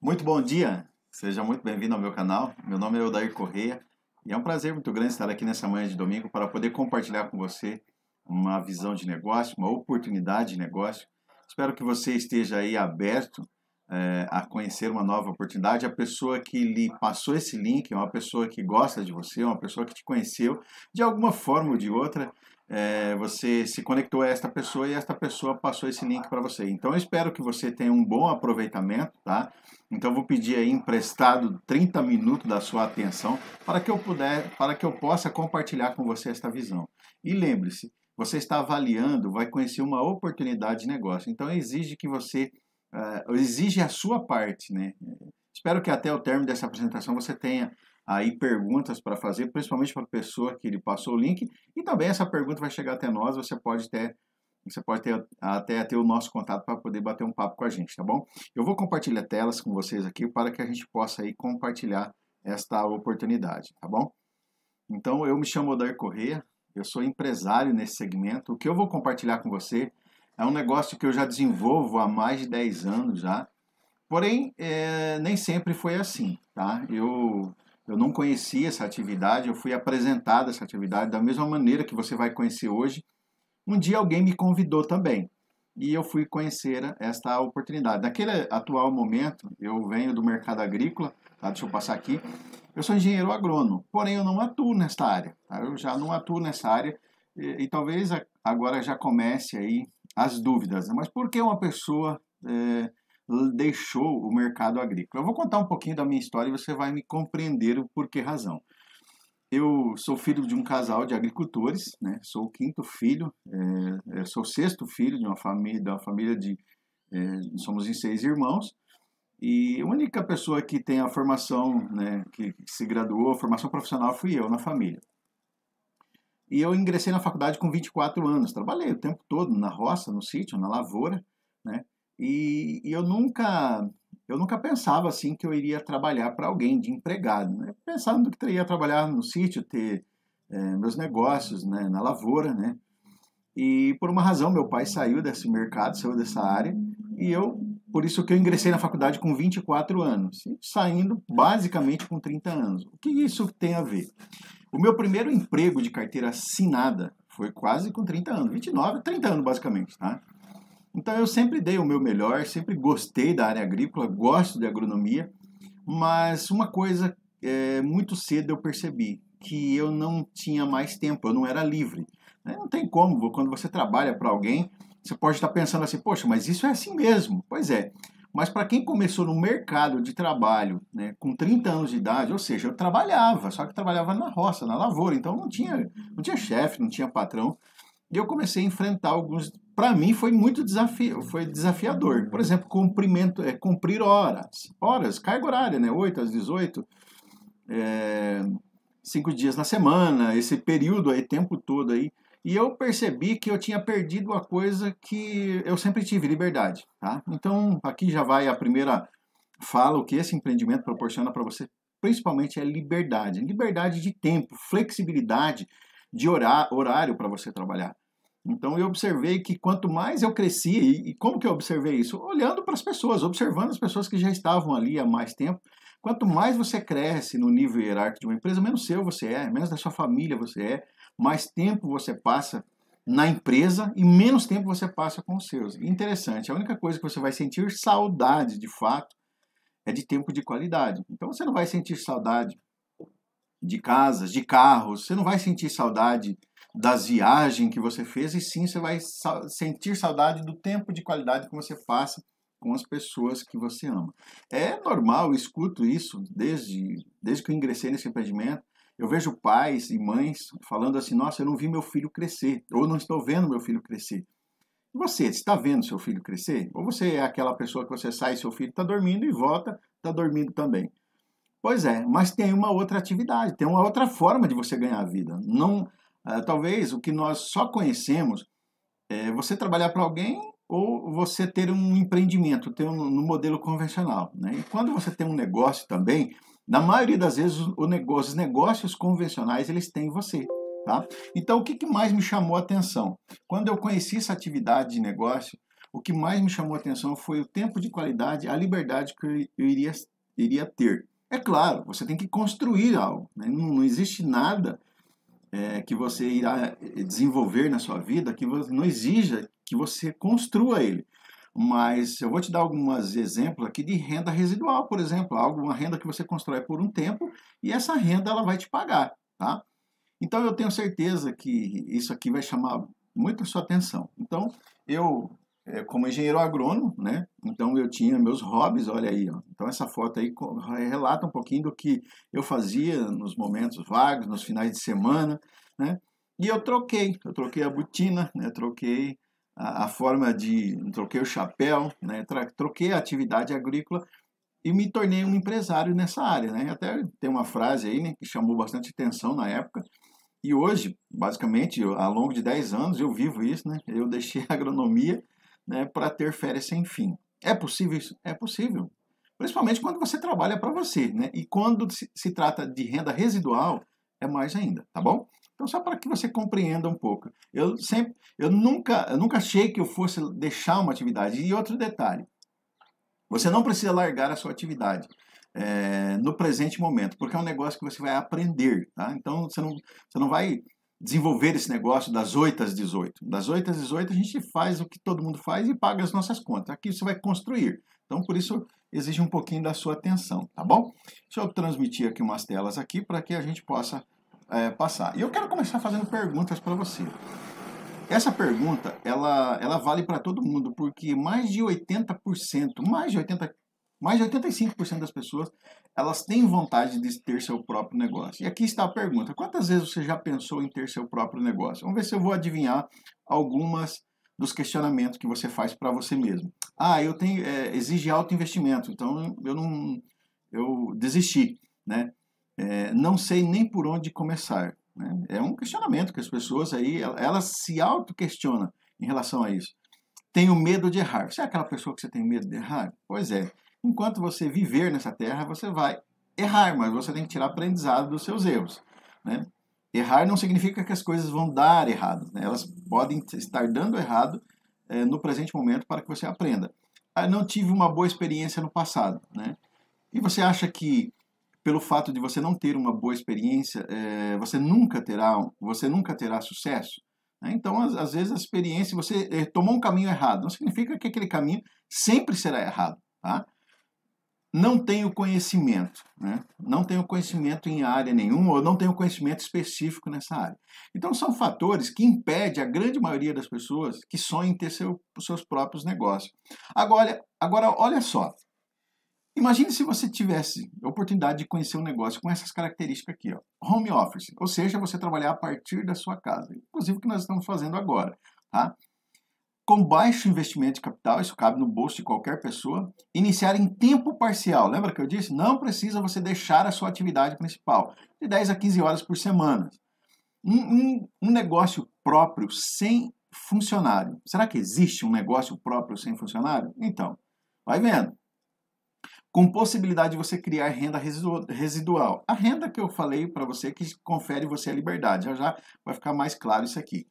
Muito bom dia, seja muito bem-vindo ao meu canal. Meu nome é Odair Correia e é um prazer muito grande estar aqui nessa manhã de domingo para poder compartilhar com você uma visão de negócio, uma oportunidade de negócio. Espero que você esteja aí aberto é, a conhecer uma nova oportunidade. A pessoa que lhe passou esse link é uma pessoa que gosta de você, uma pessoa que te conheceu de alguma forma ou de outra. É, você se conectou a esta pessoa e esta pessoa passou esse link para você. Então eu espero que você tenha um bom aproveitamento, tá? Então vou pedir aí emprestado 30 minutos da sua atenção para que eu puder, para que eu possa compartilhar com você esta visão. E lembre-se, você está avaliando, vai conhecer uma oportunidade de negócio. Então exige que você uh, exige a sua parte, né? Espero que até o término dessa apresentação você tenha aí perguntas para fazer, principalmente para a pessoa que lhe passou o link, e também essa pergunta vai chegar até nós, você pode ter você pode ter, até ter o nosso contato para poder bater um papo com a gente, tá bom? Eu vou compartilhar telas com vocês aqui para que a gente possa aí compartilhar esta oportunidade, tá bom? Então, eu me chamo Odair Corrêa, eu sou empresário nesse segmento. O que eu vou compartilhar com você é um negócio que eu já desenvolvo há mais de 10 anos já. Porém, é, nem sempre foi assim, tá? Eu, eu não conhecia essa atividade, eu fui apresentado essa atividade da mesma maneira que você vai conhecer hoje. Um dia alguém me convidou também e eu fui conhecer esta oportunidade. Naquele atual momento, eu venho do mercado agrícola, tá? deixa eu passar aqui, eu sou engenheiro agrônomo, porém eu não atuo nesta área, tá? eu já não atuo nessa área e, e, talvez agora já comece aí as dúvidas, né? mas por que uma pessoa é, deixou o mercado agrícola? Eu vou contar um pouquinho da minha história e você vai me compreender o porquê Eu sou filho de um casal de agricultores, né? Sou o quinto filho, é, sou o sexto filho de uma família, de uma família de é, somos em seis irmãos. E a única pessoa que tem a formação, né, que se graduou, a formação profissional, fui eu na família. E eu ingressei na faculdade com 24 anos. Trabalhei o tempo todo na roça, no sítio, na lavoura, né? E, e eu nunca eu nunca pensava assim que eu iria trabalhar para alguém de empregado, né? Pensando que teria trabalhar no sítio, ter é, meus negócios, né, na lavoura, né? E por uma razão meu pai saiu desse mercado, saiu dessa área, e eu por isso que eu ingressei na faculdade com 24 anos, saindo basicamente com 30 anos. O que isso tem a ver? O meu primeiro emprego de carteira assinada foi quase com 30 anos, 29, 30 anos basicamente, tá? Então eu sempre dei o meu melhor, sempre gostei da área agrícola, gosto de agronomia, mas uma coisa é, muito cedo eu percebi que eu não tinha mais tempo, eu não era livre. Né? Não tem como, quando você trabalha para alguém, você pode estar pensando assim, poxa, mas isso é assim mesmo. Pois é. Mas para quem começou no mercado de trabalho né, com 30 anos de idade, ou seja, eu trabalhava, só que trabalhava na roça, na lavoura, então não tinha, não tinha chefe, não tinha patrão. E eu comecei a enfrentar alguns. Para mim foi muito desafio, foi desafiador. Por exemplo, cumprimento, é, cumprir horas, horas, carga horária, né? 8 às 18, é, cinco dias na semana, esse período aí, tempo todo aí. E eu percebi que eu tinha perdido uma coisa que eu sempre tive, liberdade. Tá? Então, aqui já vai a primeira fala, o que esse empreendimento proporciona para você, principalmente é liberdade. Liberdade de tempo, flexibilidade de horário para você trabalhar. Então eu observei que quanto mais eu crescia, e como que eu observei isso? Olhando para as pessoas, observando as pessoas que já estavam ali há mais tempo. Quanto mais você cresce no nível hierárquico de uma empresa, menos seu você é, menos da sua família você é, mais tempo você passa na empresa e menos tempo você passa com os seus. Interessante, a única coisa que você vai sentir saudade de fato é de tempo de qualidade. Então você não vai sentir saudade de casas, de carros, você não vai sentir saudade das viagens que você fez e sim você vai sentir saudade do tempo de qualidade que você passa com as pessoas que você ama. É normal, eu escuto isso desde, desde que eu ingressei nesse empreendimento. Eu vejo pais e mães falando assim: nossa, eu não vi meu filho crescer, ou não estou vendo meu filho crescer. Você, está vendo seu filho crescer? Ou você é aquela pessoa que você sai, seu filho está dormindo e volta, está dormindo também? Pois é, mas tem uma outra atividade, tem uma outra forma de você ganhar a vida. Não, uh, talvez o que nós só conhecemos é você trabalhar para alguém ou você ter um empreendimento, ter um, no modelo convencional. Né? E quando você tem um negócio também, na maioria das vezes, o negócio, os negócios convencionais, eles têm você. Tá? Então, o que, que mais me chamou a atenção? Quando eu conheci essa atividade de negócio, o que mais me chamou a atenção foi o tempo de qualidade, a liberdade que eu iria, iria ter. É claro, você tem que construir algo. Né? Não, não, existe nada é, que você irá desenvolver na sua vida que não exija que você construa ele. Mas eu vou te dar alguns exemplos aqui de renda residual, por exemplo, alguma renda que você constrói por um tempo e essa renda ela vai te pagar, tá? Então eu tenho certeza que isso aqui vai chamar muito a sua atenção. Então eu, é, como engenheiro agrônomo, né? Então eu tinha meus hobbies, olha aí, ó. Então essa foto aí relata um pouquinho do que eu fazia nos momentos vagos, nos finais de semana, né? E eu troquei, eu troquei a botina, né? Troquei a, a forma de. Troquei o chapéu, né? troquei a atividade agrícola e me tornei um empresário nessa área. Né? Até tem uma frase aí né, que chamou bastante atenção na época. E hoje, basicamente, ao longo de 10 anos, eu vivo isso. Né? Eu deixei a agronomia né, para ter férias sem fim. É possível isso? É possível. Principalmente quando você trabalha para você. Né? E quando se, se trata de renda residual, é mais ainda, tá bom? Então, só para que você compreenda um pouco. Eu sempre, eu nunca, eu nunca achei que eu fosse deixar uma atividade. E outro detalhe, você não precisa largar a sua atividade é, no presente momento, porque é um negócio que você vai aprender, tá? Então, você não, você não vai desenvolver esse negócio das 8 às 18. Das 8 às 18 a gente faz o que todo mundo faz e paga as nossas contas. Aqui você vai construir. Então, por isso, exige um pouquinho da sua atenção, tá bom? Deixa eu transmitir aqui umas telas aqui para que a gente possa é, passar. E eu quero começar fazendo perguntas para você. Essa pergunta, ela, ela vale para todo mundo, porque mais de 80%, mais de 80%, mais de 85% das pessoas, elas têm vontade de ter seu próprio negócio. E aqui está a pergunta: quantas vezes você já pensou em ter seu próprio negócio? Vamos ver se eu vou adivinhar algumas dos questionamentos que você faz para você mesmo. Ah, eu tenho é, exige alto investimento, então eu não eu desisti, né? é, não sei nem por onde começar. Né? É um questionamento que as pessoas aí, elas se auto-questionam em relação a isso. Tenho medo de errar. Você é aquela pessoa que você tem medo de errar? Pois é. Enquanto você viver nessa terra, você vai errar, mas você tem que tirar aprendizado dos seus erros. Né? Errar não significa que as coisas vão dar errado. Né? Elas podem estar dando errado é, no presente momento para que você aprenda. Ah, não tive uma boa experiência no passado. Né? E você acha que pelo fato de você não ter uma boa experiência, é, você nunca terá, você nunca terá sucesso. Né? Então, às, às, vezes a experiência, você é, tomou um caminho errado, não significa que aquele caminho sempre será errado, tá? Não tenho conhecimento, né? Não tenho conhecimento em área nenhuma ou não tenho conhecimento específico nessa área. Então, são fatores que impedem a grande maioria das pessoas que sonham em ter seu, seus próprios negócios. Agora, agora olha só, Imagine se você tivesse a oportunidade de conhecer um negócio com essas características aqui, ó. home office, ou seja, você trabalhar a partir da sua casa, inclusive o que nós estamos fazendo agora, tá? Com baixo investimento de capital, isso cabe no bolso de qualquer pessoa, iniciar em tempo parcial. Lembra que eu disse? Não precisa você deixar a sua atividade principal, de 10 a 15 horas por semana. Um, um, um negócio próprio sem funcionário. Será que existe um negócio próprio sem funcionário? Então, vai vendo com possibilidade de você criar renda residual. A renda que eu falei para você que confere você a liberdade. Já já vai ficar mais claro isso aqui.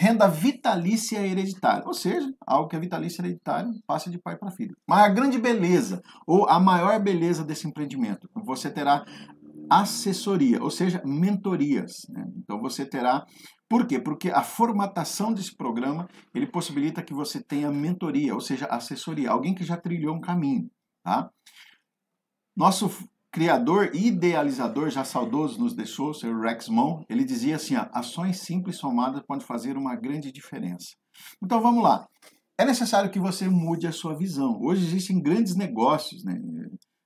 Renda vitalícia hereditária, ou seja, algo que é vitalício hereditário passa de pai para filho. Mas a grande beleza, ou a maior beleza desse empreendimento, você terá assessoria, ou seja, mentorias. Né? Então você terá por quê? Porque a formatação desse programa ele possibilita que você tenha mentoria, ou seja, assessoria, alguém que já trilhou um caminho. Tá? Nosso criador e idealizador, já saudoso, nos deixou, o Sr. Rex Mon, ele dizia assim, ó, ações simples somadas podem fazer uma grande diferença. Então vamos lá. É necessário que você mude a sua visão. Hoje existem grandes negócios, né?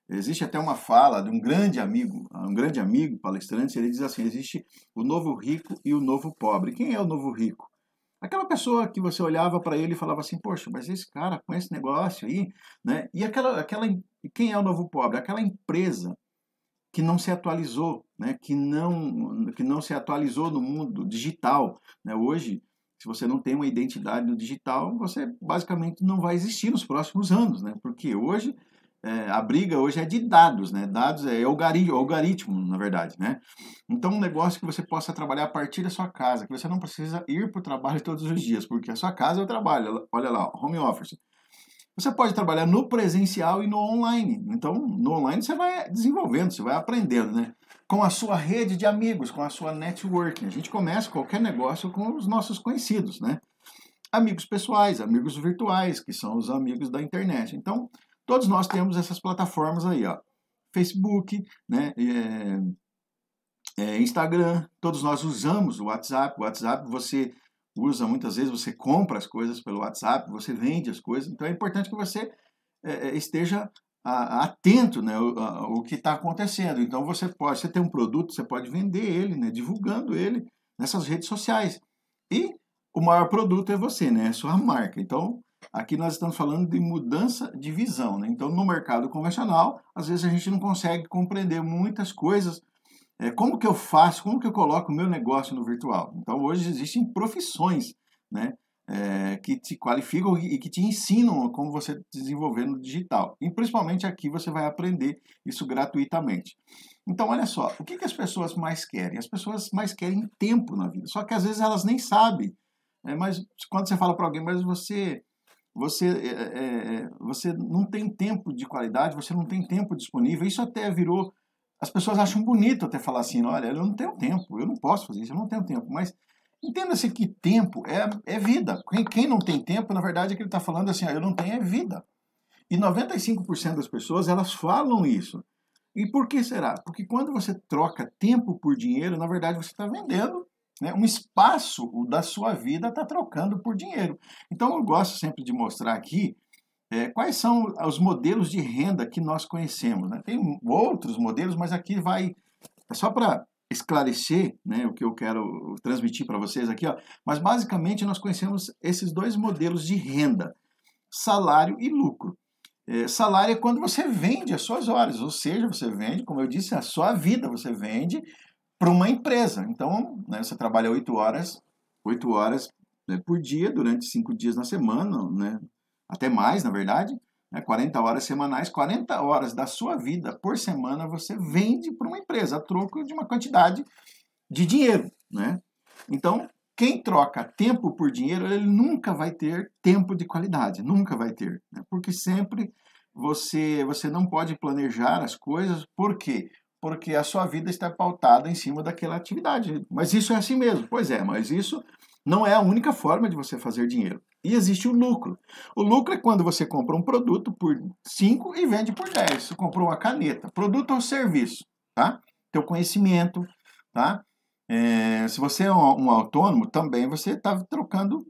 Existe até uma fala de um grande amigo, um grande amigo palestrante, ele diz assim, existe o novo rico e o novo pobre. Quem é o novo rico? Aquela pessoa que você olhava para ele e falava assim, poxa, mas esse cara com esse negócio aí, né? E aquela, aquela, quem é o novo pobre? Aquela empresa que não se atualizou, né? Que não, que não se atualizou no mundo digital, né? Hoje, se você não tem uma identidade no digital, você basicamente não vai existir nos próximos anos, né? Porque hoje é, a briga hoje é de dados, né? Dados é algoritmo, algoritmo, na verdade, né? Então, um negócio que você possa trabalhar a partir da sua casa, que você não precisa ir para o trabalho todos os dias, porque a sua casa é o trabalho. Olha lá, home office. Você pode trabalhar no presencial e no online. Então, no online você vai desenvolvendo, você vai aprendendo, né? Com a sua rede de amigos, com a sua networking. A gente começa qualquer negócio com os nossos conhecidos, né? Amigos pessoais, amigos virtuais, que são os amigos da internet. Então, Todos nós temos essas plataformas aí, ó. Facebook, né? É, é, Instagram, todos nós usamos o WhatsApp. O WhatsApp você usa muitas vezes, você compra as coisas pelo WhatsApp, você vende as coisas. Então é importante que você é, é esteja atento né, o, o que está acontecendo. Então você pode, você tem um produto, você pode vender ele, né, divulgando ele nessas redes sociais. E o maior produto é você, né, é sua marca. Então Aqui nós estamos falando de mudança de visão. Né? Então, no mercado convencional, às vezes a gente não consegue compreender muitas coisas. É, como que eu faço, como que eu coloco o meu negócio no virtual? Então, hoje existem profissões né, é, que te qualificam e que te ensinam como você desenvolver no digital. E principalmente aqui você vai aprender isso gratuitamente. Então, olha só, o que, que as pessoas mais querem? As pessoas mais querem tempo na vida, só que às vezes elas nem sabem. É, mas quando você fala para alguém, mas você você, é, é, você não tem tempo de qualidade, você não tem tempo disponível. Isso até virou. As pessoas acham bonito até falar assim: olha, eu não tenho tempo, eu não posso fazer isso, eu não tenho tempo. Mas entenda-se que tempo é, é vida. Quem, quem não tem tempo, na verdade, é que ele está falando assim: eu não tenho é vida. E 95% das pessoas elas falam isso. E por que será? Porque quando você troca tempo por dinheiro, na verdade você está vendendo né? Um espaço da sua vida está trocando por dinheiro. Então eu gosto sempre de mostrar aqui é, quais são os modelos de renda que nós conhecemos. Né? Tem outros modelos, mas aqui vai. É só para esclarecer né, o que eu quero transmitir para vocês aqui, ó. mas basicamente nós conhecemos esses dois modelos de renda: salário e lucro. É, salário é quando você vende as suas horas, ou seja, você vende, como eu disse, a sua vida, você vende para uma empresa. Então, né, você trabalha oito horas, oito horas né, por dia, durante cinco dias na semana, né, até mais, na verdade, né, 40 horas semanais, 40 horas da sua vida por semana você vende para uma empresa, a troco de uma quantidade de dinheiro. Né? Então, quem troca tempo por dinheiro, ele nunca vai ter tempo de qualidade, nunca vai ter, né? porque sempre você, você não pode planejar as coisas, por quê? Porque a sua vida está pautada em cima daquela atividade. Mas isso é assim mesmo. Pois é, mas isso não é a única forma de você fazer dinheiro. E existe o lucro. O lucro é quando você compra um produto por 5 e vende por 10. Você comprou uma caneta. Produto ou serviço, tá? Teu conhecimento, tá? É, se você é um, um autônomo, também você está trocando,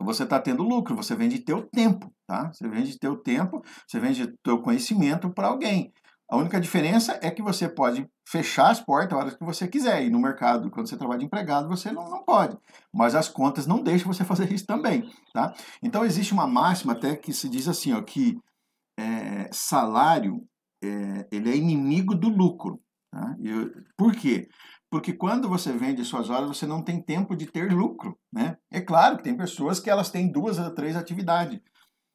você está tendo lucro, você vende teu tempo, tá? Você vende teu tempo, você vende teu conhecimento para alguém. A única diferença é que você pode fechar as portas a hora que você quiser. E no mercado, quando você trabalha de empregado, você não, não pode. Mas as contas não deixam você fazer isso também. Tá? Então, existe uma máxima até que se diz assim, ó, que é, salário é, ele é inimigo do lucro. Tá? E, por quê? Porque quando você vende suas horas, você não tem tempo de ter lucro. Né? É claro que tem pessoas que elas têm duas ou três atividades.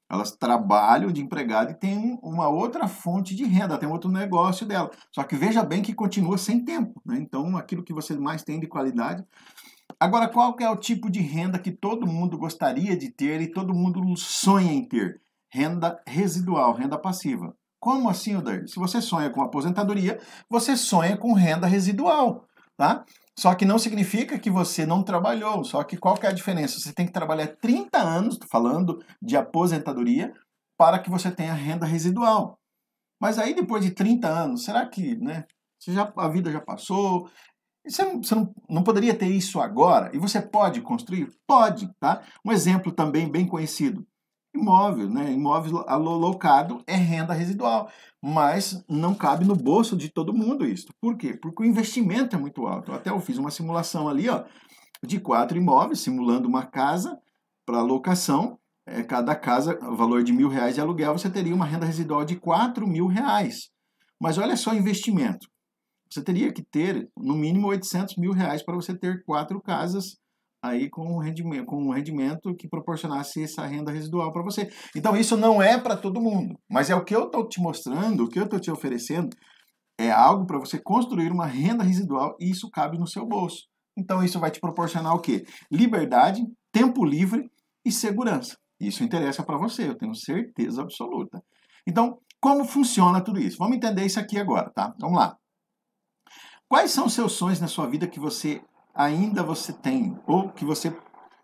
Elas trabalham de empregado e tem uma outra fonte de renda, tem outro negócio dela. Só que veja bem que continua sem tempo. Né? Então, aquilo que você mais tem de qualidade. Agora, qual é o tipo de renda que todo mundo gostaria de ter e todo mundo sonha em ter? Renda residual, renda passiva. Como assim, Odair? Se você sonha com aposentadoria, você sonha com renda residual. Tá? Só que não significa que você não trabalhou. Só que qual que é a diferença? Você tem que trabalhar 30 anos, falando de aposentadoria, para que você tenha renda residual. Mas aí depois de 30 anos, será que né, você já, a vida já passou? Você, não, você não, não poderia ter isso agora? E você pode construir? Pode, tá? Um exemplo também bem conhecido. Imóvel, né? Imóvel alocado é renda residual, mas não cabe no bolso de todo mundo isso. Por quê? Porque o investimento é muito alto. Até eu fiz uma simulação ali, ó, de quatro imóveis, simulando uma casa para locação. É, cada casa, valor de mil reais de aluguel, você teria uma renda residual de quatro mil reais. Mas olha só o investimento. Você teria que ter, no mínimo, 800 mil reais para você ter quatro casas aí com um rendimento, com um rendimento que proporcionasse essa renda residual para você. Então isso não é para todo mundo, mas é o que eu estou te mostrando, o que eu estou te oferecendo é algo para você construir uma renda residual e isso cabe no seu bolso. Então isso vai te proporcionar o quê? Liberdade, tempo livre e segurança. Isso interessa para você, eu tenho certeza absoluta. Então, como funciona tudo isso? Vamos entender isso aqui agora, tá? Vamos lá. Quais são os seus sonhos na sua vida que você ainda você tem ou que você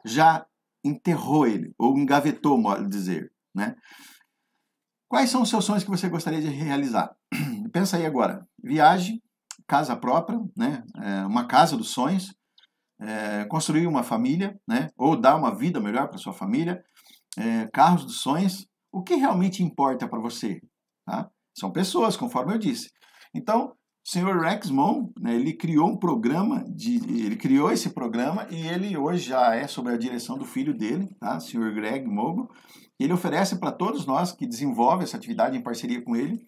já enterrou ele ou engavetou, modo dizer, né? Quais são os seus sonhos que você gostaria de realizar? Pensa aí agora. Viagem, casa própria, né? É, uma casa dos sonhos, é, construir uma família, né? Ou dar uma vida melhor para sua família, é, carros dos sonhos. O que realmente importa para você? Tá? São pessoas, conforme eu disse. Então, o senhor Rex Mon, né, ele criou um programa, de, ele criou esse programa e ele hoje já é sob a direção do filho dele, tá? o senhor Greg Mogul. Ele oferece para todos nós que desenvolvem essa atividade em parceria com ele,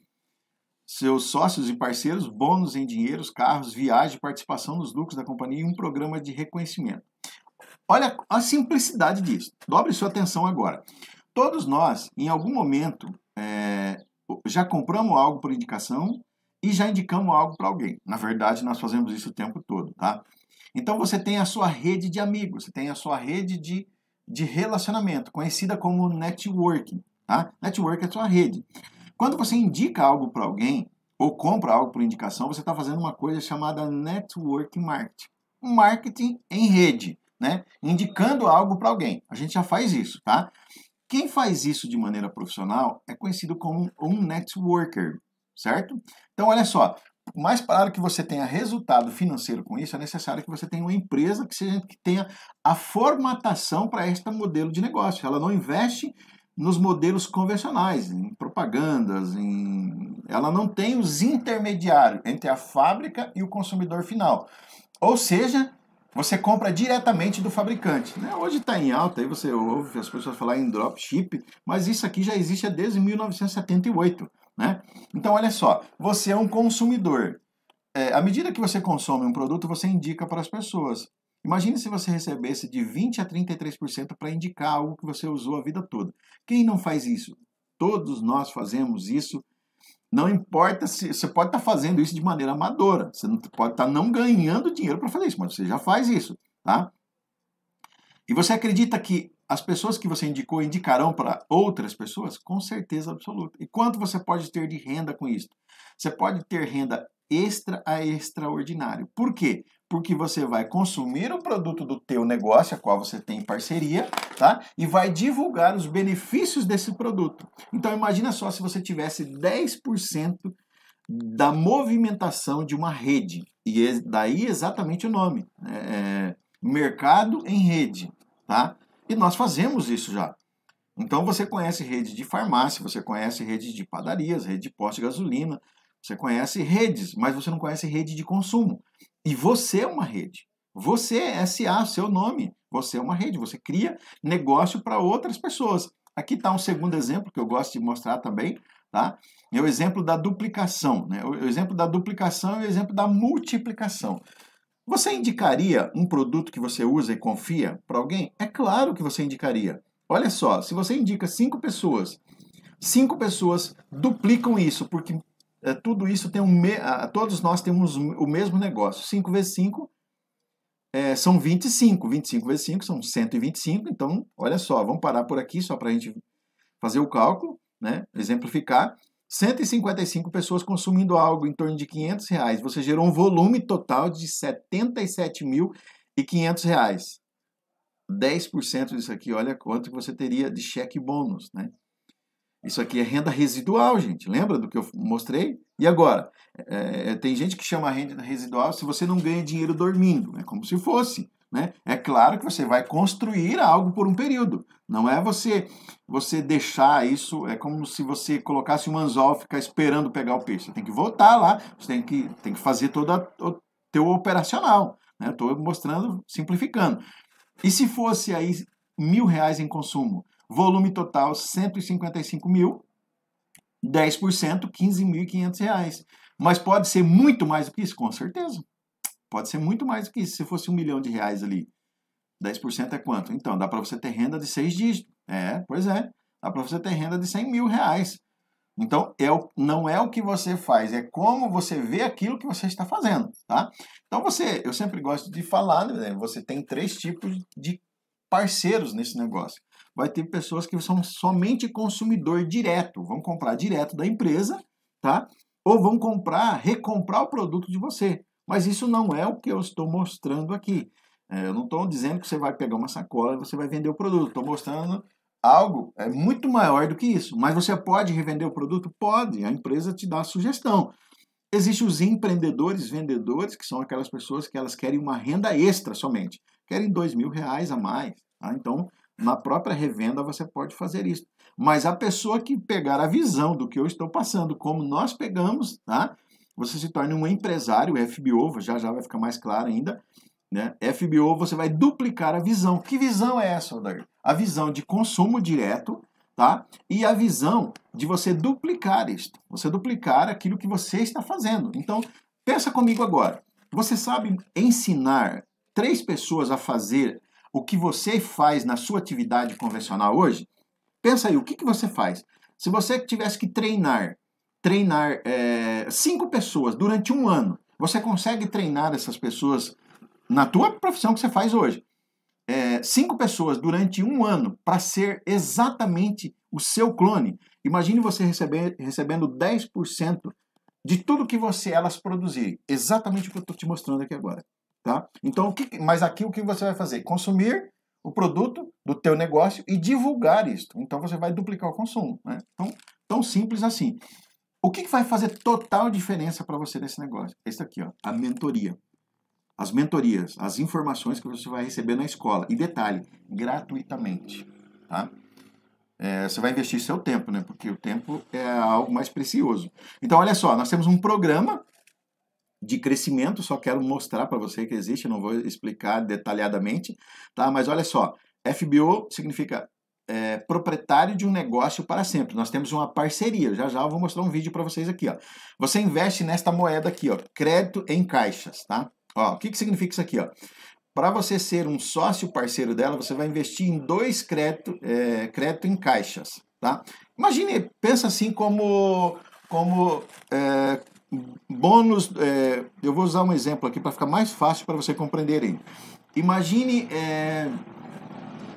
seus sócios e parceiros, bônus em dinheiros, carros, viagem, participação nos lucros da companhia e um programa de reconhecimento. Olha a simplicidade disso. Dobre sua atenção agora. Todos nós, em algum momento, é, já compramos algo por indicação e já indicamos algo para alguém. Na verdade, nós fazemos isso o tempo todo, tá? Então você tem a sua rede de amigos, você tem a sua rede de, de relacionamento, conhecida como networking, tá? Network é a sua rede. Quando você indica algo para alguém ou compra algo por indicação, você está fazendo uma coisa chamada network marketing. Marketing em rede, né? Indicando algo para alguém. A gente já faz isso, tá? Quem faz isso de maneira profissional é conhecido como um networker, certo? Então, olha só, mais para que você tenha resultado financeiro com isso, é necessário que você tenha uma empresa que, seja, que tenha a formatação para este modelo de negócio. Ela não investe nos modelos convencionais, em propagandas, em... ela não tem os intermediários entre a fábrica e o consumidor final. Ou seja, você compra diretamente do fabricante. Né? Hoje está em alta, aí você ouve as pessoas falar em dropship, mas isso aqui já existe desde 1978. Né? Então, olha só, você é um consumidor. É, à medida que você consome um produto, você indica para as pessoas. Imagine se você recebesse de 20% a 33% para indicar algo que você usou a vida toda. Quem não faz isso? Todos nós fazemos isso não importa se você pode estar tá fazendo isso de maneira amadora, você não pode estar tá não ganhando dinheiro para fazer isso, mas você já faz isso, tá? E você acredita que as pessoas que você indicou indicarão para outras pessoas? Com certeza absoluta. E quanto você pode ter de renda com isso? Você pode ter renda extra a extraordinário. Por quê? Porque você vai consumir o produto do teu negócio, a qual você tem parceria, tá? E vai divulgar os benefícios desse produto. Então imagina só se você tivesse 10% da movimentação de uma rede. E daí exatamente o nome. É, é, mercado em rede, tá? E nós fazemos isso já. Então você conhece rede de farmácia, você conhece rede de padarias, rede de posto de gasolina, você conhece redes, mas você não conhece rede de consumo. E você é uma rede. Você é SA, seu nome. Você é uma rede. Você cria negócio para outras pessoas. Aqui está um segundo exemplo que eu gosto de mostrar também. Tá? É o exemplo da duplicação. Né? O exemplo da duplicação e o exemplo da multiplicação. Você indicaria um produto que você usa e confia para alguém? É claro que você indicaria. Olha só, se você indica cinco pessoas, cinco pessoas duplicam isso, porque é, tudo isso tem um. Me... Todos nós temos o mesmo negócio. 5 vezes 5 é, são 25. 25 vezes 5 são 125. Então, olha só, vamos parar por aqui só para a gente fazer o cálculo, né? exemplificar. 155 pessoas consumindo algo em torno de 500 reais. Você gerou um volume total de 77.500 reais. 10% disso aqui, olha quanto você teria de cheque bônus, né? Isso aqui é renda residual, gente. Lembra do que eu mostrei? E agora? É, é, tem gente que chama renda residual se você não ganha dinheiro dormindo. É como se fosse. Né? É claro que você vai construir algo por um período. Não é você você deixar isso, é como se você colocasse um anzol e ficar esperando pegar o peixe. Você tem que voltar lá, você tem que, tem que fazer todo o teu operacional. Estou né? mostrando, simplificando. E se fosse aí mil reais em consumo? Volume total 155 mil, 10%, 15.500 reais. Mas pode ser muito mais do que isso? Com certeza. Pode ser muito mais do que isso, se fosse um milhão de reais ali. 10% é quanto? Então, dá para você ter renda de seis dígitos. É, pois é. Dá para você ter renda de 100 mil reais. Então, é o, não é o que você faz, é como você vê aquilo que você está fazendo, tá? Então, você, eu sempre gosto de falar, né? você tem três tipos de parceiros nesse negócio. Vai ter pessoas que são somente consumidor direto, vão comprar direto da empresa, tá? Ou vão comprar, recomprar o produto de você. Mas isso não é o que eu estou mostrando aqui. É, eu não estou dizendo que você vai pegar uma sacola e você vai vender o produto. Estou mostrando algo é muito maior do que isso. Mas você pode revender o produto? Pode. A empresa te dá a sugestão. Existem os empreendedores, vendedores, que são aquelas pessoas que elas querem uma renda extra somente. Querem dois mil reais a mais. Tá? Então, na própria revenda você pode fazer isso. Mas a pessoa que pegar a visão do que eu estou passando, como nós pegamos, tá? Você se torna um empresário, FBO, já já vai ficar mais claro ainda, né? FBO, você vai duplicar a visão. Que visão é essa, Odair? A visão de consumo direto, tá? E a visão de você duplicar isto. Você duplicar aquilo que você está fazendo. Então, pensa comigo agora. Você sabe ensinar três pessoas a fazer o que você faz na sua atividade convencional hoje? Pensa aí, o que, que você faz? Se você tivesse que treinar, treinar é, cinco pessoas durante um ano, você consegue treinar essas pessoas na tua profissão que você faz hoje, é, cinco pessoas durante um ano para ser exatamente o seu clone. Imagine você receber, recebendo 10% de tudo que você elas produzirem. Exatamente o que eu estou te mostrando aqui agora. Tá? Então, que, mas aqui o que você vai fazer? Consumir o produto do teu negócio e divulgar isso. Então, você vai duplicar o consumo. Né? Então, tão simples assim. O que, vai fazer total diferença para você nesse negócio? Esse aqui, ó, a mentoria as mentorias, as informações que você vai receber na escola. E detalhe, gratuitamente. Tá? É, você vai investir seu tempo, né? Porque o tempo é algo mais precioso. Então, olha só, nós temos um programa de crescimento, só quero mostrar para você que existe, não vou explicar detalhadamente, tá? Mas olha só, FBO significa é, proprietário de um negócio para sempre. Nós temos uma parceria. Já já eu vou mostrar um vídeo para vocês aqui, ó. Você investe nesta moeda aqui, ó, crédito em caixas, tá? Ó, o que, que significa isso aqui? Para você ser um sócio parceiro dela, você vai investir em dois crédito, é, crédito em caixas. Tá? Imagine, pensa assim como, como é, bônus. É, eu vou usar um exemplo aqui para ficar mais fácil para você compreenderem. Imagine é,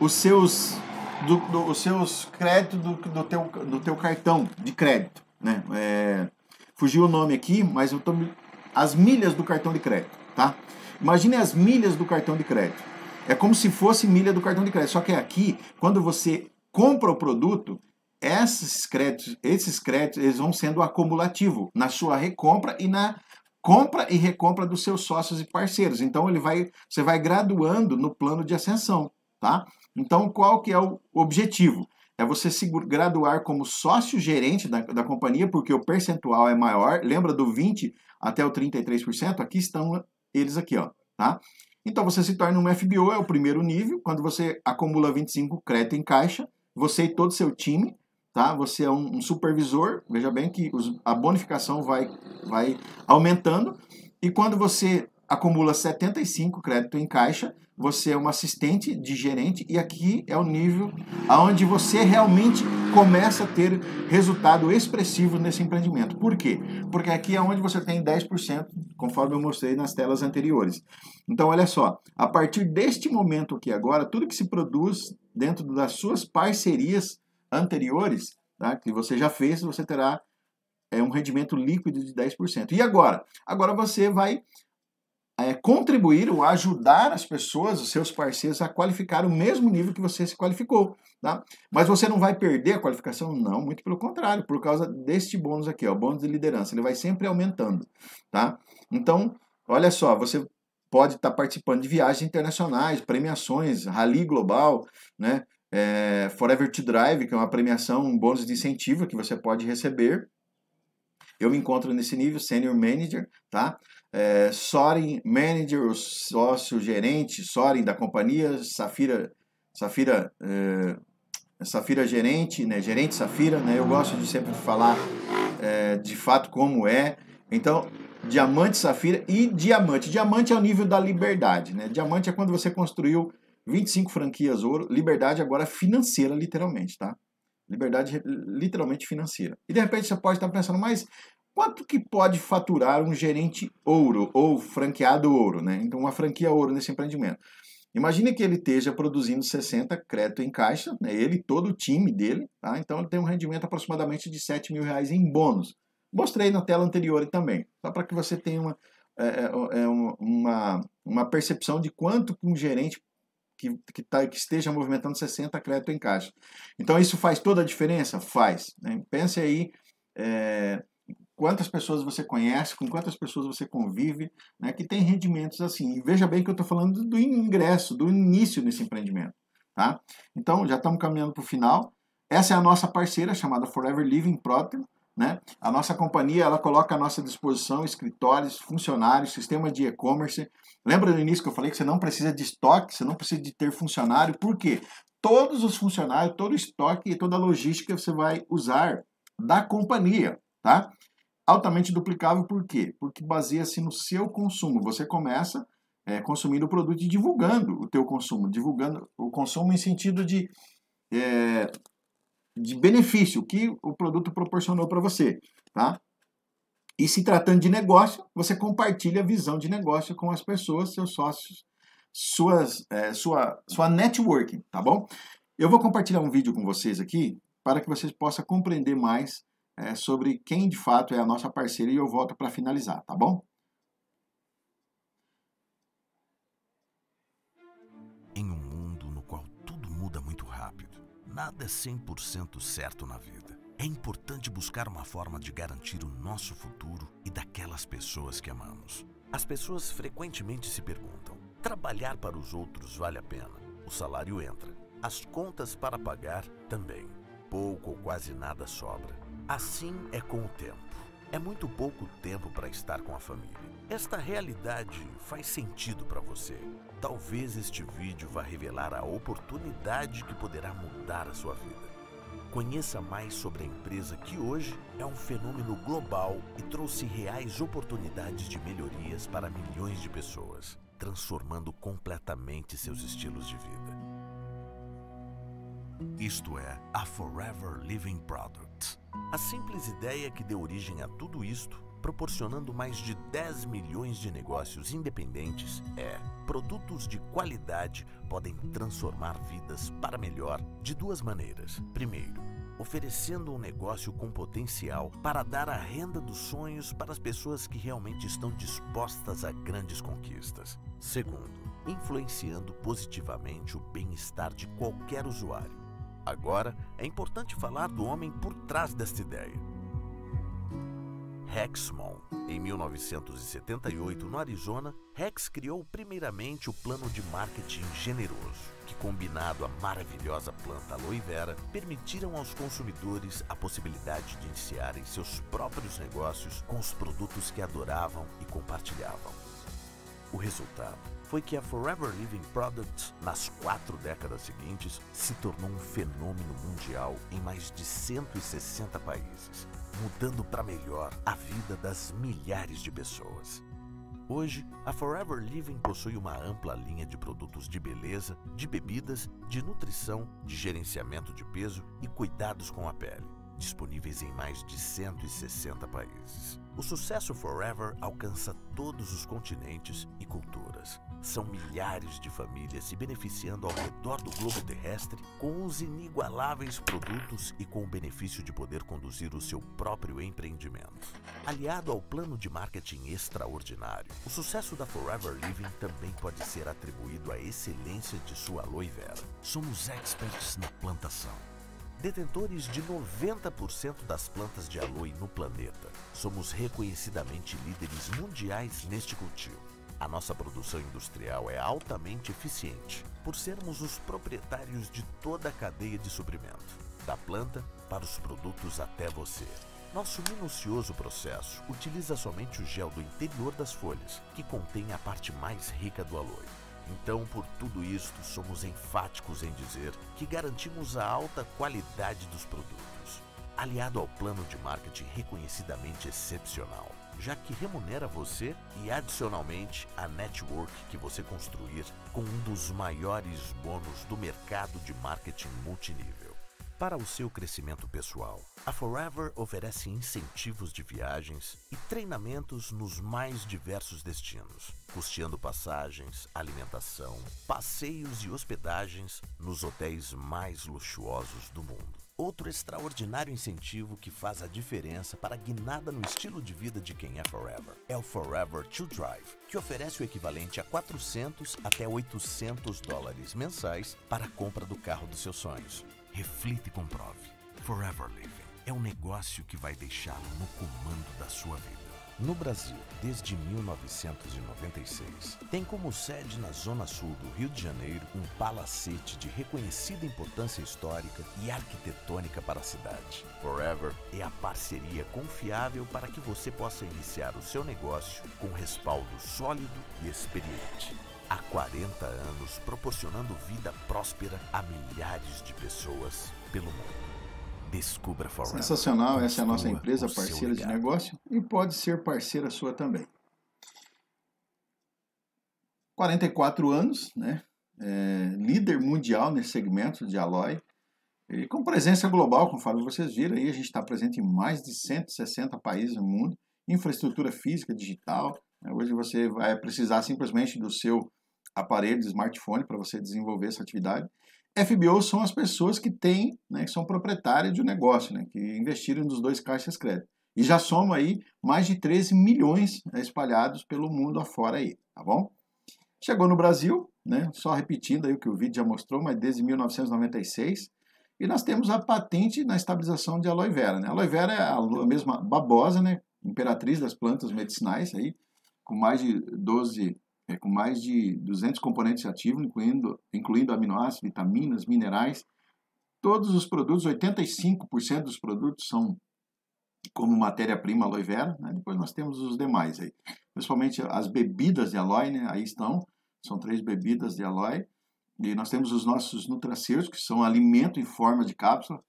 os seus do, do, os seus créditos do, do, teu, do teu cartão de crédito. Né? É, fugiu o nome aqui, mas eu tô, as milhas do cartão de crédito tá? Imagine as milhas do cartão de crédito. É como se fosse milha do cartão de crédito, só que aqui, quando você compra o produto, esses créditos, esses créditos, eles vão sendo acumulativo na sua recompra e na compra e recompra dos seus sócios e parceiros. Então ele vai, você vai graduando no plano de ascensão, tá? Então qual que é o objetivo? É você se graduar como sócio gerente da, da companhia, porque o percentual é maior. Lembra do 20 até o 33%? Aqui estão eles aqui, ó, tá? Então você se torna um FBO, é o primeiro nível, quando você acumula 25 crédito em caixa, você e todo o seu time, tá? Você é um, um supervisor, veja bem que os, a bonificação vai, vai aumentando, e quando você acumula 75 crédito em caixa, você é um assistente de gerente e aqui é o nível aonde você realmente começa a ter resultado expressivo nesse empreendimento. Por quê? Porque aqui é onde você tem 10%, conforme eu mostrei nas telas anteriores. Então, olha só, a partir deste momento aqui agora, tudo que se produz dentro das suas parcerias anteriores, tá, que você já fez, você terá é, um rendimento líquido de 10%. E agora? Agora você vai é, contribuir ou ajudar as pessoas, os seus parceiros, a qualificar o mesmo nível que você se qualificou. Tá? Mas você não vai perder a qualificação? Não, muito pelo contrário, por causa deste bônus aqui, o bônus de liderança. Ele vai sempre aumentando. Tá? Então, olha só, você pode estar participando de viagens internacionais, premiações, Rally Global, né? É, Forever to Drive, que é uma premiação, um bônus de incentivo que você pode receber. Eu me encontro nesse nível, Senior Manager, tá? É, Soren Manager, o sócio gerente, Soren da companhia, Safira, Safira, é, Safira gerente, né, gerente Safira, né, eu gosto de sempre falar é, de fato como é. Então, diamante, safira e diamante. Diamante é o nível da liberdade, né? Diamante é quando você construiu 25 franquias ouro, liberdade agora financeira, literalmente, tá? Liberdade literalmente financeira. E de repente você pode estar pensando, mas quanto que pode faturar um gerente ouro ou franqueado ouro, né? Então, uma franquia ouro nesse empreendimento. Imagine que ele esteja produzindo 60 crédito em caixa, né? ele e todo o time dele, tá? Então ele tem um rendimento aproximadamente de 7 mil reais em bônus. Mostrei na tela anterior também, só para que você tenha uma, é, é, é uma, uma percepção de quanto um gerente que, que, tá, que esteja movimentando 60 crédito em caixa. Então isso faz toda a diferença? Faz. Né? Pense aí é, quantas pessoas você conhece, com quantas pessoas você convive, né, que tem rendimentos assim. E veja bem que eu estou falando do ingresso, do início desse empreendimento. Tá? Então, já estamos caminhando para o final. Essa é a nossa parceira, chamada Forever Living Procter. Né? A nossa companhia ela coloca à nossa disposição escritórios, funcionários, sistema de e-commerce. Lembra no início que eu falei que você não precisa de estoque, você não precisa de ter funcionário. Por quê? Todos os funcionários, todo o estoque e toda a logística você vai usar da companhia. Tá? Altamente duplicável, por quê? Porque baseia-se no seu consumo. Você começa é, consumindo o produto e divulgando o teu consumo, divulgando o consumo em sentido de, é, de benefício que o produto proporcionou para você, tá? E se tratando de negócio, você compartilha a visão de negócio com as pessoas, seus sócios, suas, é, sua, sua networking, tá bom? Eu vou compartilhar um vídeo com vocês aqui para que vocês possam compreender mais é, sobre quem de fato é a nossa parceira e eu volto para finalizar, tá bom? Em um mundo no qual tudo muda muito rápido, nada é 100% certo na vida. É importante buscar uma forma de garantir o nosso futuro e daquelas pessoas que amamos. As pessoas frequentemente se perguntam: trabalhar para os outros vale a pena? O salário entra, as contas para pagar também. Pouco ou quase nada sobra. Assim é com o tempo. É muito pouco tempo para estar com a família. Esta realidade faz sentido para você. Talvez este vídeo vá revelar a oportunidade que poderá mudar a sua vida. Conheça mais sobre a empresa que hoje é um fenômeno global e trouxe reais oportunidades de melhorias para milhões de pessoas, transformando completamente seus estilos de vida. Isto é a Forever Living Products. A simples ideia que deu origem a tudo isto, proporcionando mais de 10 milhões de negócios independentes, é: produtos de qualidade podem transformar vidas para melhor de duas maneiras. Primeiro, oferecendo um negócio com potencial para dar a renda dos sonhos para as pessoas que realmente estão dispostas a grandes conquistas. Segundo, influenciando positivamente o bem-estar de qualquer usuário Agora, é importante falar do homem por trás desta ideia. Hexmon. Em 1978, no Arizona, Rex criou primeiramente o plano de marketing generoso, que combinado à maravilhosa planta aloe vera, permitiram aos consumidores a possibilidade de iniciarem seus próprios negócios com os produtos que adoravam e compartilhavam. O resultado foi que a Forever Living Products, nas quatro décadas seguintes, se tornou um fenômeno mundial em mais de 160 países, mudando para melhor a vida das milhares de pessoas. Hoje, a Forever Living possui uma ampla linha de produtos de beleza, de bebidas, de nutrição, de gerenciamento de peso e cuidados com a pele disponíveis em mais de 160 países. O sucesso Forever alcança todos os continentes e culturas. São milhares de famílias se beneficiando ao redor do globo terrestre com os inigualáveis produtos e com o benefício de poder conduzir o seu próprio empreendimento. Aliado ao plano de marketing extraordinário, o sucesso da Forever Living também pode ser atribuído à excelência de sua aloe vera. Somos experts na plantação detentores de 90% das plantas de aloe no planeta. Somos reconhecidamente líderes mundiais neste cultivo. A nossa produção industrial é altamente eficiente, por sermos os proprietários de toda a cadeia de suprimento, da planta para os produtos até você. Nosso minucioso processo utiliza somente o gel do interior das folhas, que contém a parte mais rica do aloe. Então, por tudo isto, somos enfáticos em dizer que garantimos a alta qualidade dos produtos. aliado ao plano de marketing reconhecidamente excepcional, já que remunera você e, adicionalmente, a network que você construir com um dos maiores bônus do mercado de marketing multinível. Para o seu crescimento pessoal, a Forever oferece incentivos de viagens e treinamentos nos mais diversos destinos, custeando passagens, alimentação, passeios e hospedagens nos hotéis mais luxuosos do mundo. Outro extraordinário incentivo que faz a diferença para a guinada no estilo de vida de quem é Forever é o Forever to Drive, que oferece o equivalente a 400 até 800 dólares mensais para a compra do carro dos seus sonhos. Reflita e comprove. Forever Living é um negócio que vai deixá-lo no comando da sua vida. No Brasil, desde 1996, tem como sede na zona sul do Rio de Janeiro um palacete de reconhecida importância histórica e arquitetônica para a cidade. Forever é a parceria confiável para que você possa iniciar o seu negócio com respaldo sólido e experiente há 40 anos proporcionando vida próspera a milhares de pessoas pelo mundo. Descubra Forever. Sensacional, essa é a nossa empresa parceira de negócio e pode ser parceira sua também. 44 anos, né? É, líder mundial nesse segmento de Alloy. E com presença global, conforme vocês viram aí, a gente está presente em mais de 160 países no mundo, infraestrutura física, digital. Né? Hoje você vai precisar simplesmente do seu aparelho de smartphone para você desenvolver essa atividade. FBO são as pessoas que têm, né, que são proprietárias de um negócio, né, que investiram nos dois caixas crédito. E já soma aí mais de 13 milhões né, espalhados pelo mundo afora aí, tá bom? Chegou no Brasil, né, só repetindo aí o que o vídeo já mostrou, mas desde 1996, e nós temos a patente na estabilização de aloe vera. Né? A aloe vera é a mesma babosa, né, imperatriz das plantas medicinais, aí, com mais de 12 é, com mais de 200 componentes ativos, incluindo, incluindo aminoácidos, vitaminas, minerais. Todos os produtos, 85% dos produtos são como matéria-prima aloe vera, né? depois nós temos os demais aí, principalmente as bebidas de aloe, né? aí estão, são três bebidas de aloe, e nós temos os nossos nutraceuticos, que são alimento em forma de cápsula,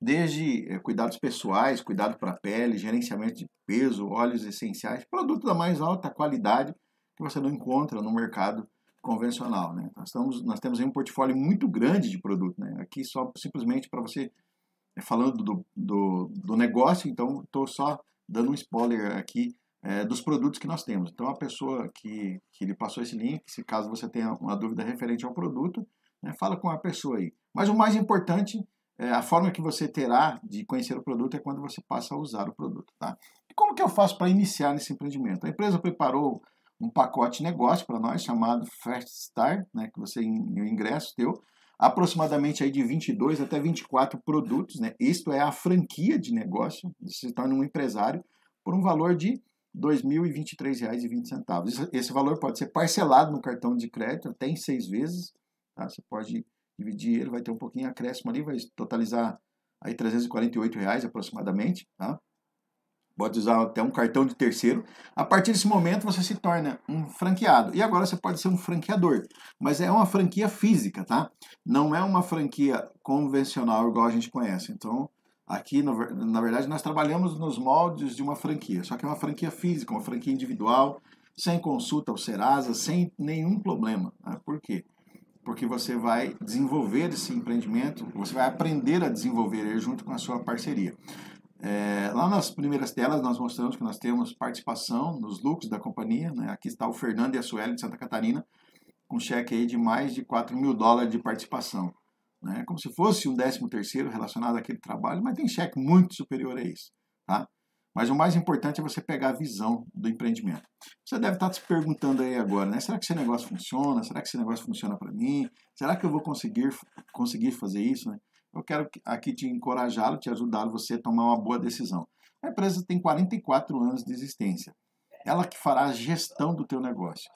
desde é, cuidados pessoais, cuidado para a pele, gerenciamento de peso, óleos essenciais, produto da mais alta qualidade, que você não encontra no mercado convencional. Né? Nós, estamos, nós temos um portfólio muito grande de produto. Né? Aqui só simplesmente para você, é, falando do, do, do negócio, então estou só dando um spoiler aqui é, dos produtos que nós temos. Então a pessoa que, que lhe passou esse link, se caso você tenha uma dúvida referente ao produto, né, fala com a pessoa aí. Mas o mais importante, é, a forma que você terá de conhecer o produto é quando você passa a usar o produto. Tá? E como que eu faço para iniciar nesse empreendimento? A empresa preparou um pacote negócio para nós chamado Fast Start, né, que você em ingresso teu, aproximadamente aí de 22 até 24 produtos, né? Isto é a franquia de negócio, você se torna um empresário por um valor de R$ 2.023,20. Esse, esse valor pode ser parcelado no cartão de crédito até em seis vezes, tá? Você pode dividir ele, vai ter um pouquinho acréscimo ali, vai totalizar aí 348 reais aproximadamente, tá? Pode usar até um cartão de terceiro. A partir desse momento você se torna um franqueado. E agora você pode ser um franqueador. Mas é uma franquia física, tá? Não é uma franquia convencional igual a gente conhece. Então, aqui, na verdade, nós trabalhamos nos moldes de uma franquia. Só que é uma franquia física, uma franquia individual, sem consulta ao Serasa, sem nenhum problema. Né? Por quê? Porque você vai desenvolver esse empreendimento, você vai aprender a desenvolver ele junto com a sua parceria. É, lá nas primeiras telas nós mostramos que nós temos participação nos lucros da companhia. Né? Aqui está o Fernando e a Sueli de Santa Catarina, com cheque aí de mais de 4 mil dólares de participação. Né? Como se fosse um décimo terceiro relacionado àquele trabalho, mas tem cheque muito superior a isso. Tá? Mas o mais importante é você pegar a visão do empreendimento. Você deve estar se perguntando aí agora, né? Será que esse negócio funciona? Será que esse negócio funciona para mim? Será que eu vou conseguir, conseguir fazer isso? Né? Eu quero aqui te encorajá-lo, te ajudar você a tomar uma boa decisão. A empresa tem 44 anos de existência. Ela que fará a gestão do teu negócio.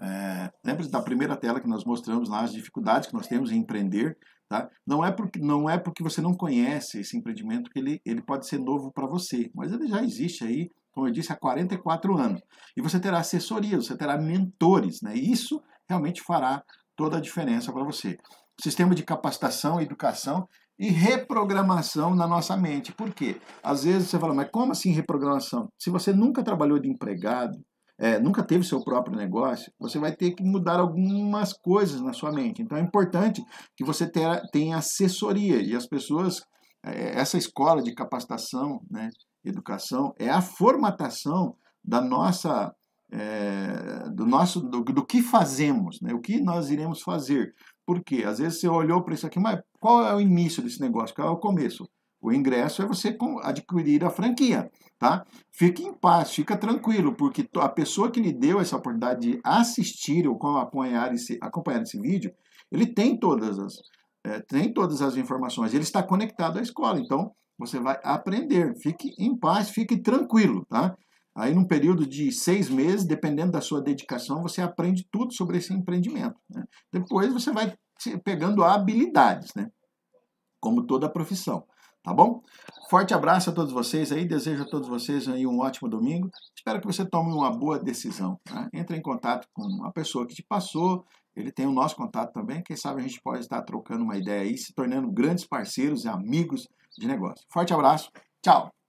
É, Lembre-se da primeira tela que nós mostramos lá, as dificuldades que nós temos em empreender. Tá? Não, é porque, não é porque você não conhece esse empreendimento que ele, ele pode ser novo para você, mas ele já existe aí, como eu disse, há 44 anos. E você terá assessoria, você terá mentores. Né? E isso realmente fará toda a diferença para você. Sistema de capacitação e educação e reprogramação na nossa mente. Por quê? Às vezes você fala, mas como assim reprogramação? Se você nunca trabalhou de empregado, é, nunca teve seu próprio negócio, você vai ter que mudar algumas coisas na sua mente. Então é importante que você tenha assessoria e as pessoas, é, essa escola de capacitação, né, educação, é a formatação da nossa é, do nosso do, do, que fazemos, né? o que nós iremos fazer. Porque às vezes você olhou para isso aqui, mas qual é o início desse negócio? Qual é o começo? O ingresso é você adquirir a franquia, tá? Fique em paz, fica tranquilo, porque a pessoa que lhe deu essa oportunidade de assistir ou acompanhar esse, acompanhar esse vídeo, ele tem todas as é, tem todas as informações, ele está conectado à escola, então você vai aprender. Fique em paz, fique tranquilo, tá? Aí, num período de seis meses, dependendo da sua dedicação, você aprende tudo sobre esse empreendimento. Né? Depois você vai pegando habilidades, né? Como toda profissão. Tá bom? Forte abraço a todos vocês aí, desejo a todos vocês aí um ótimo domingo. Espero que você tome uma boa decisão. Tá? Entre em contato com a pessoa que te passou, ele tem o nosso contato também. Quem sabe a gente pode estar trocando uma ideia aí, se tornando grandes parceiros e amigos de negócio. Forte abraço, tchau!